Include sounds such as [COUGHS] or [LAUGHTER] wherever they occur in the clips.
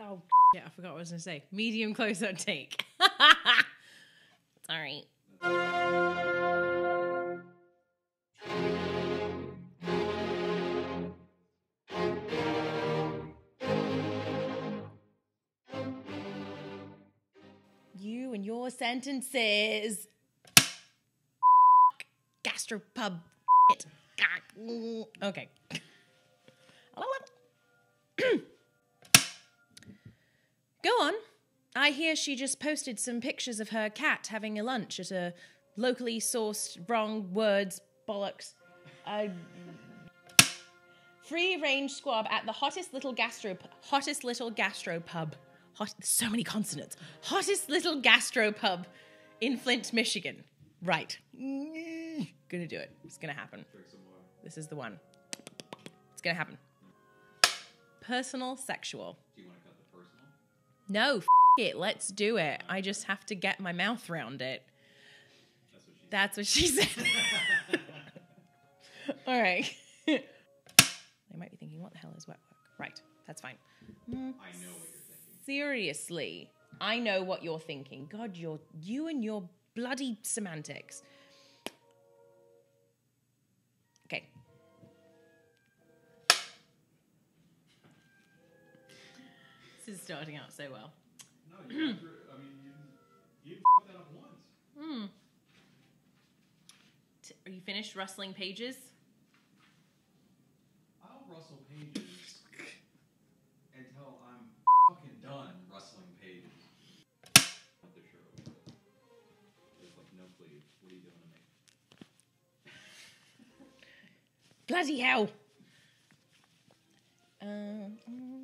Oh, [LAUGHS] yeah, I forgot what I was to say. Medium close up take. [LAUGHS] Sorry. You and your sentences. [LAUGHS] Gastropub. Okay. [CLEARS THROAT] Go on. I hear she just posted some pictures of her cat having a lunch at a locally sourced wrong words bollocks. Uh, free range squab at the hottest little gastro hottest little gastro pub. Hot, so many consonants. Hottest little gastro pub in Flint, Michigan. Right. [LAUGHS] Gonna do it. It's gonna happen. This is the one. It's gonna happen. Personal sexual. No, f- it. Let's do it. I just have to get my mouth around it. That's what she That's what she said. [LAUGHS] All right. [LAUGHS] they might be thinking, what the hell is wet work? Right. That's fine. Mm, I know what you're thinking. Seriously. I know what you're thinking. God, you're you and your bloody semantics. This is starting out so well. No, you I mean, you, you that up once. T- Are you finished rustling pages? I'll rustle pages until I'm fucking done rustling pages. Not the show. There's like no sleeve. What are you doing to me? [LAUGHS] Bloody hell. Um,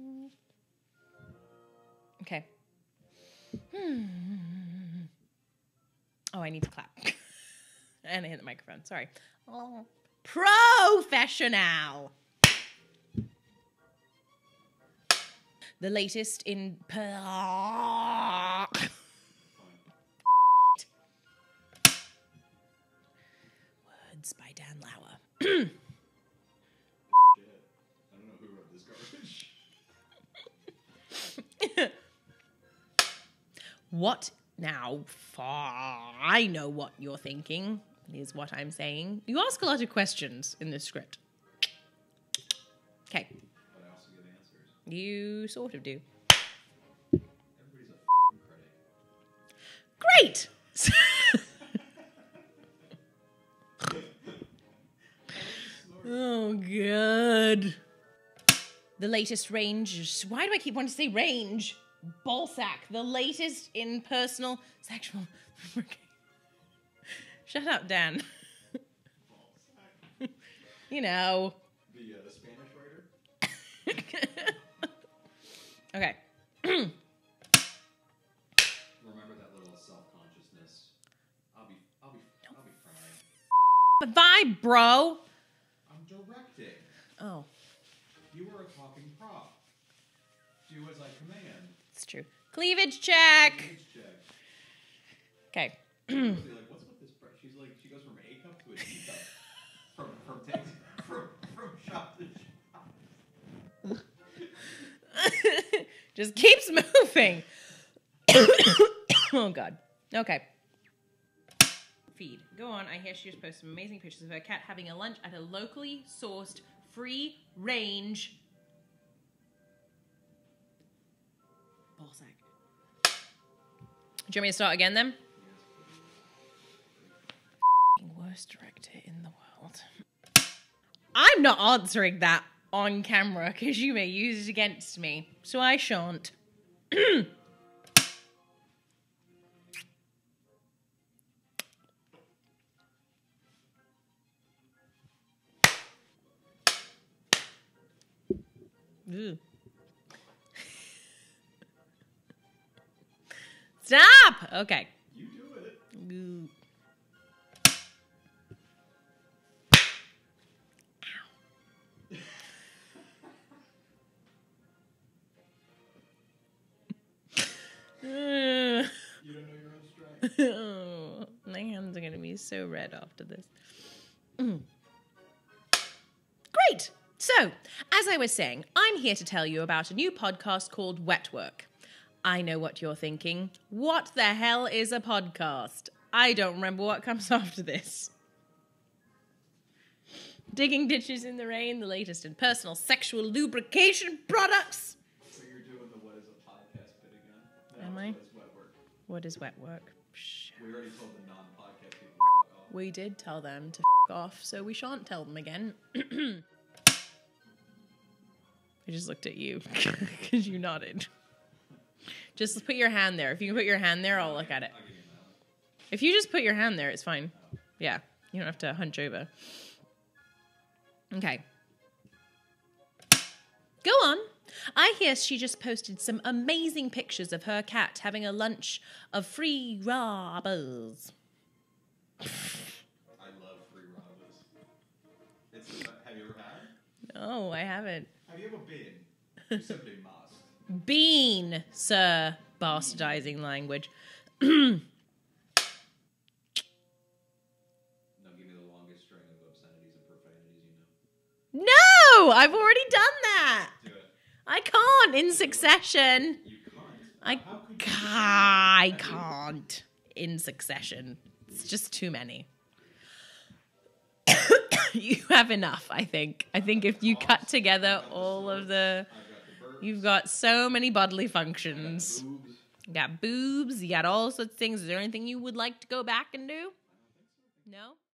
Oh, I need to clap. [LAUGHS] and I hit the microphone. Sorry. Oh. Professional. The latest in. Words by Dan Lauer. [CLEARS THROAT] I don't know who wrote this garbage. What now? Far I know what you're thinking, is what I'm saying. You ask a lot of questions in this script. Okay, answers. you sort of do. Great! [LAUGHS] oh, good. The latest range. Why do I keep wanting to say range? Ballsack. The latest in personal sexual. [LAUGHS] Shut up, Dan. [LAUGHS] you know. The, uh, the Spanish writer? [LAUGHS] okay. [CLEARS THROAT] Remember that little self-consciousness. I'll be, I'll be, I'll be fine. Vibe, bro. I'm directing. Oh, command. it's true. Cleavage check. Page check. Okay. [CLEARS THROAT] Really, like, what's with this? Pre- She's like, she goes from A cup to a D cup. [LAUGHS] From from taxi, from from shop to shop. [LAUGHS] Just keeps moving. [COUGHS] oh god. Okay. Feed. Go on. I hear she just posted some amazing pictures of her cat having a lunch at a locally sourced, free range ballsack. Do you want me to start again then? Worst director in the world. I'm not answering that on camera because you may use it against me, so I shan't. [CLEARS THROAT] Ew. Stop! Okay. You do it. Ow. You don't know your own strength. [LAUGHS] oh, my hands are going to be so red after this. Mm. Great. So, as as I was saying, I'm here to tell you about a new podcast called Wet Work. I know what you're thinking. What the hell is a podcast? I don't remember what comes [LAUGHS] after this. Digging ditches in the rain, the latest in personal sexual lubrication products. So you're doing the what is a podcast bit again? Am I? What is wet work? What is wet work? We already told the non-podcast people off. We did tell them to f off, so we shan't tell them again. [CLEARS THROAT] I just looked at you [LAUGHS] because you nodded. Just put your hand there. If you can put your hand there, I'll look at it. I'll give you that one. If you just put your hand there, it's fine. Yeah, you don't have to hunch over. Okay. Go on. I hear she just posted some amazing pictures of her cat having a lunch of free robbers. I love free robbers. It's have you ever had? No, I haven't. Have you ever been? Simply must. Bean, sir. Bastardizing language. [CLEARS THROAT] Now give me the longest string of obscenities and profanities you know. No, I've already done that. Do it. I can't in succession. You can't. I I can't in succession. It's just too many. [COUGHS] you have enough, I think. I think if you cut together all of the I've got the burps, you've got so many bodily functions. boobs. You got boobs, you got all sorts of things. Is there anything you would like to go back and do? No?